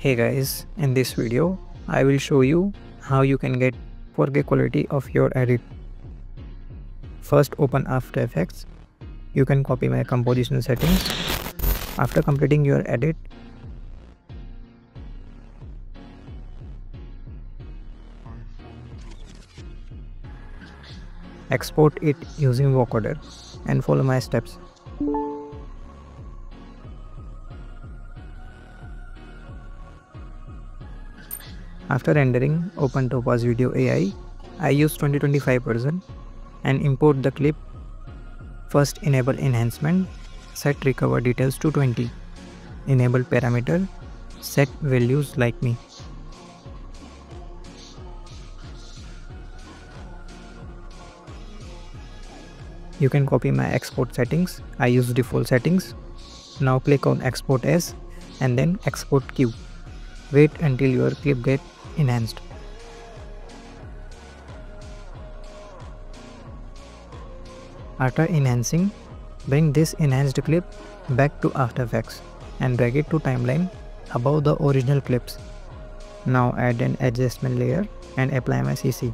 Hey guys, in this video, I will show you how you can get 4K quality of your edit. First open After Effects. You can copy my composition settings. After completing your edit, export it using Voukoder and follow my steps. After rendering, open Topaz Video AI. I use 2025% and import the clip. First enable enhancement, set recover details to 20. Enable parameter, set values like me. You can copy my export settings. I use default settings. Now click on export as and then export queue. Wait until your clip get enhanced. After enhancing, bring this enhanced clip back to After Effects and drag it to timeline above the original clips. Now add an adjustment layer and apply my CC.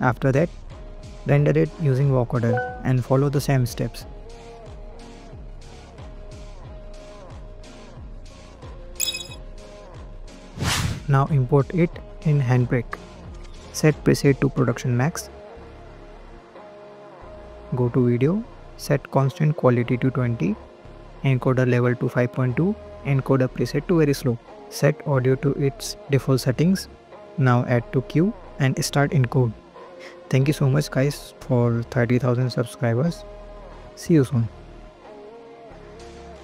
After that, Render it using Voukoder and follow the same steps. Now import it in Handbrake. Set preset to production max. Go to video, set constant quality to 20, encoder level to 5.2, encoder preset to very slow. Set audio to its default settings. Now add to queue and start encode. Thank you so much guys for 30,000 subscribers. See you soon.